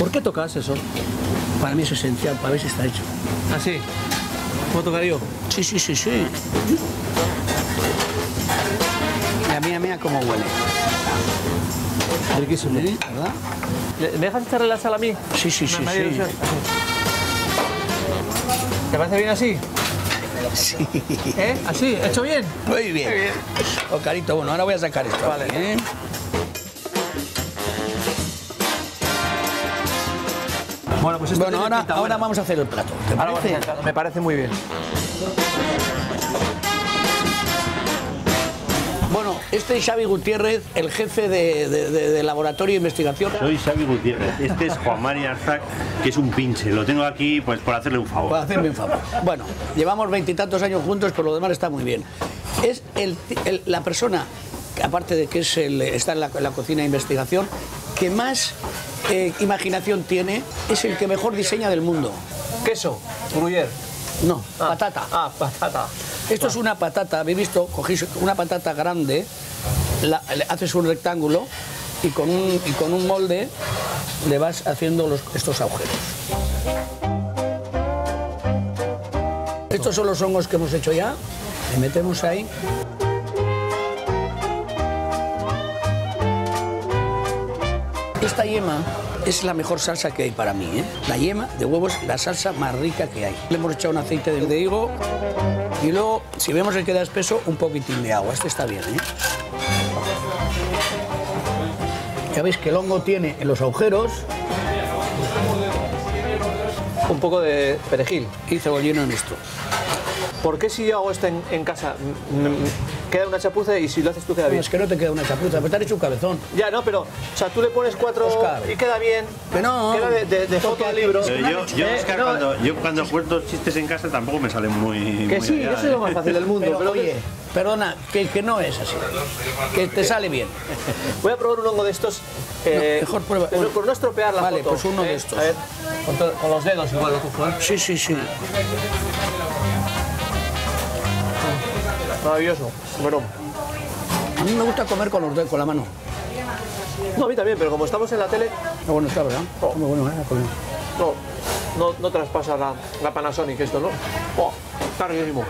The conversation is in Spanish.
¿Por qué tocas eso? Para mí es esencial, para ver si está hecho. ¿Ah, sí? ¿Cómo tocar yo? Sí, sí, sí, sí. Mira, mira, mira cómo huele. Riquísimo. ¿Sí? ¿Verdad? ¿Le- ¿Me dejas echarle la sal a mí? Sí, sí, sí, Me- me haría sí. ¿Te parece bien así? Sí. ¿Eh? ¿Así? ¿Hecho bien? Muy bien. Oh, carito, bueno, ahora voy a sacar esto. Vale. ¿eh? Bueno, pues esto Bueno, ahora, pinta ahora vamos a hacer el plato. ¿Te Ahora vamos a parece? hacer el plato. Me parece muy bien. Bueno, este es Xavi Gutiérrez, el jefe de, de- de- de laboratorio de investigación. Soy Xavi Gutiérrez. Este es Juan María Arzac, que es un pinche. Lo tengo aquí pues por hacerle un Por favor. hacerme un favor. Bueno, llevamos veintitantos años juntos, pero lo demás está muy bien. Es el- el- la persona, que aparte de que es el- está en la, en la cocina de investigación, que más eh, imaginación tiene, es el que mejor diseña del mundo. Queso, gruyère. No, patata. Ah, patata. Esto es una patata, habéis visto, cogéis una patata grande, la- le haces un rectángulo y con un, y con un molde le vas haciendo los- estos agujeros. Estos son los hongos que hemos hecho ya. Le metemos ahí. Esta yema es la mejor salsa que hay para mí. ¿eh? La yema de huevo es la salsa más rica que hay. Le hemos echado un aceite de, higo y luego, si vemos que queda espeso, un poquitín de agua. Este está bien. ¿eh? Ya veis que el hongo tiene en los agujeros Un poco de perejil. y cebollino en esto. ¿Por qué si yo hago esto en, casa queda una chapuza y si lo haces tú queda No, bien? es que no te queda una chapuza, pero te han hecho un cabezón. Ya, no, pero, o sea, tú le pones cuatro Oscar. y queda bien. Que no. Queda de, de- de foto al libro. Pero yo, yo, Eh, Oscar, no, cuando, yo cuando cuento chistes en casa tampoco me salen muy. Que muy sí, allá, eso es lo ¿eh? más fácil del mundo. Pero, pero oye, perdona, que, que no es así. Que te sale bien. Voy a probar un hongo de estos. eh, No, mejor prueba- pero por no estropear la Vale, foto. pues uno de estos. A ver, con, los dedos igual lo cojo. Sí, sí, sí. Maravilloso. Bueno, A mí me gusta comer con los dedos, con la mano. no, a mí también, pero como estamos en la tele, Está bueno, está, ¿verdad? Está muy bueno, ¿eh? La comida. no, no, no traspasa la, la Panasonic esto, ¿no? Oh, está riquísimo.